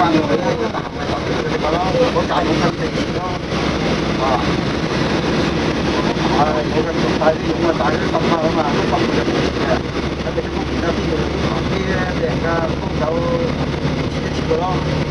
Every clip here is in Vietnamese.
quan rồi có cả một thân thì nó à à một cái tổng tài thì mà tài cái tổng mà mà cái tổng cái cái cái cái cái cái cái cái cái cái cái cái cái cái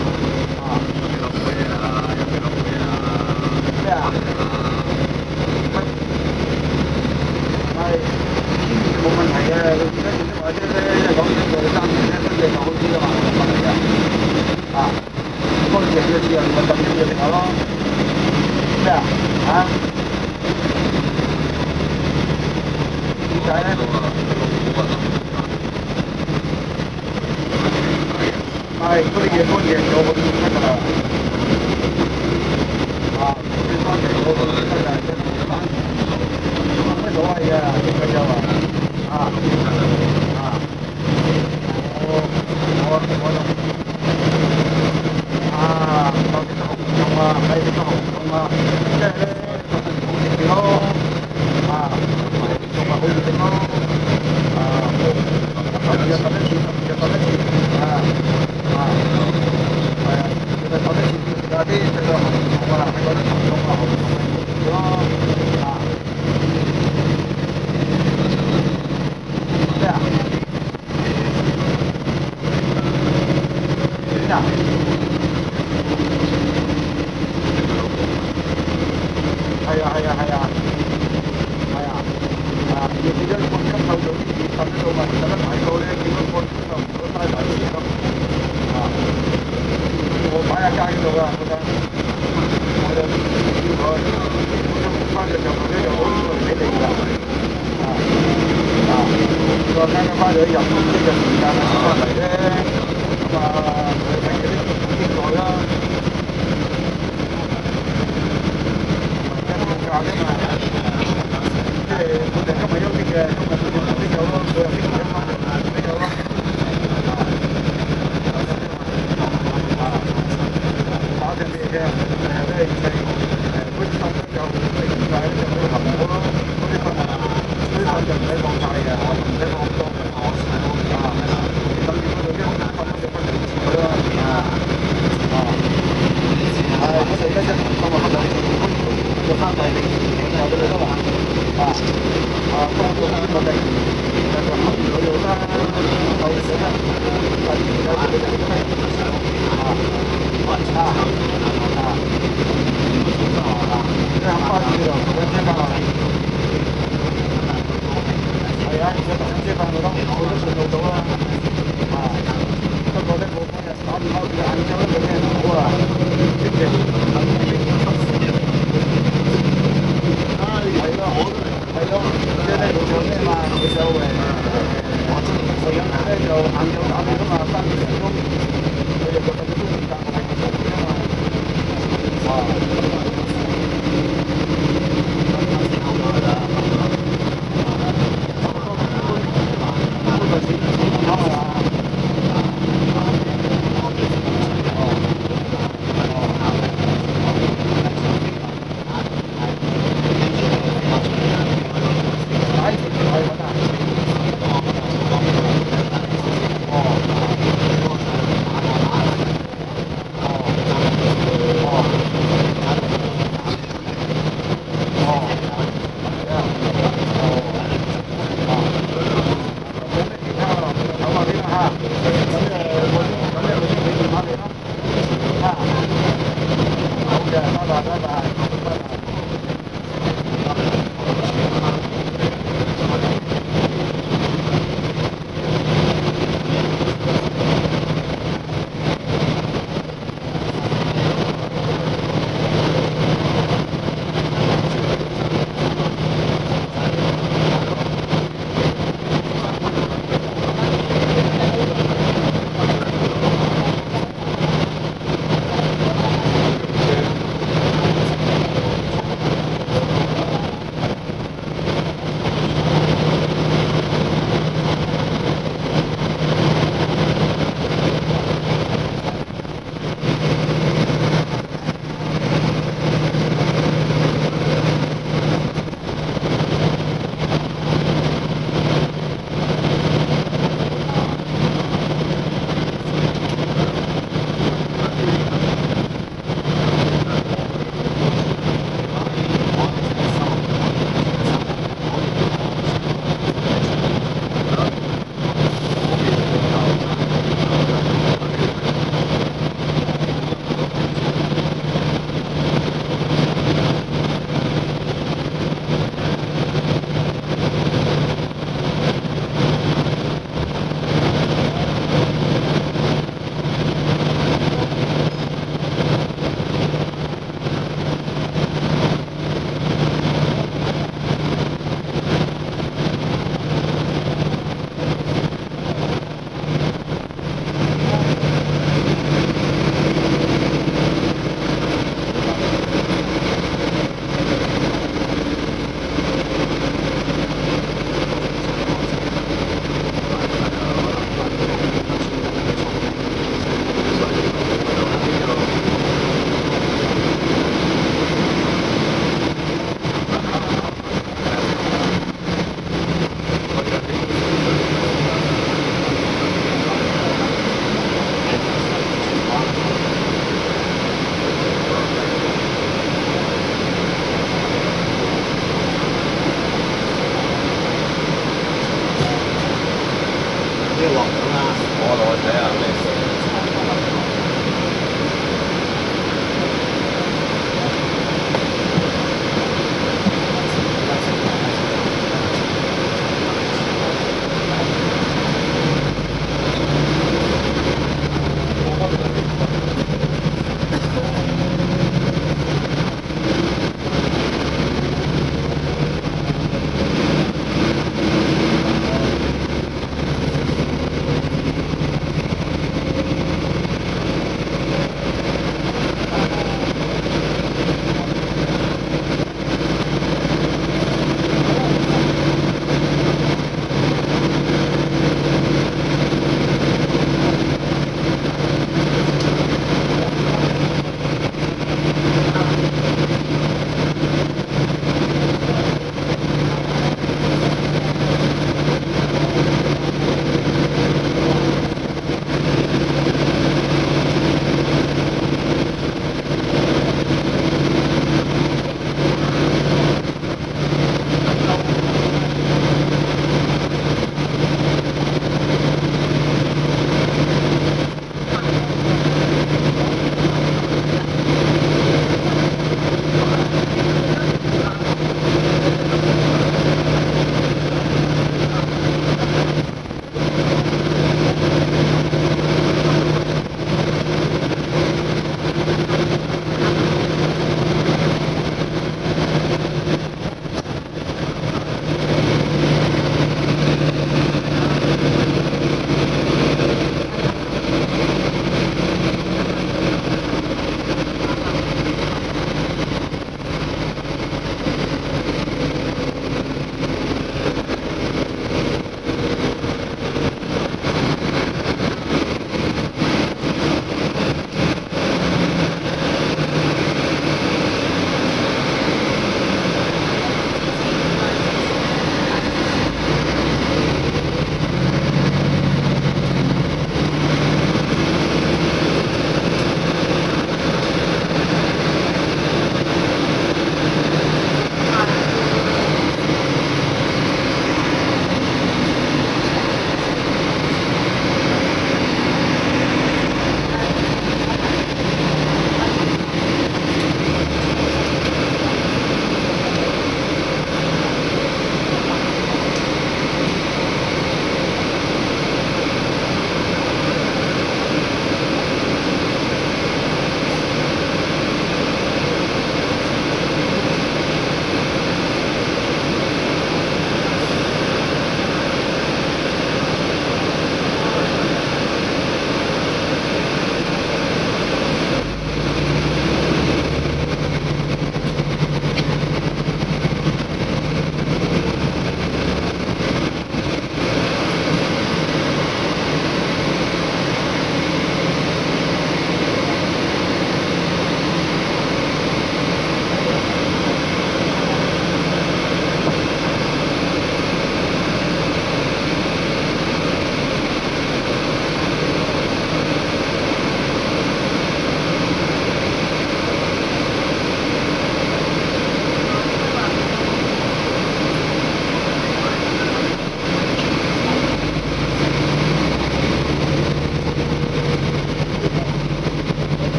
在这个严重点时候，我给看看啊。啊，这个点时候，我看看这个什么，什么玩意儿啊？这个叫啊，啊，啊，我我我。我係啊，係啊，係啊，係啊，要你一個吸收到啲資訊咧，到咪得得睇。Vai, vai, vai.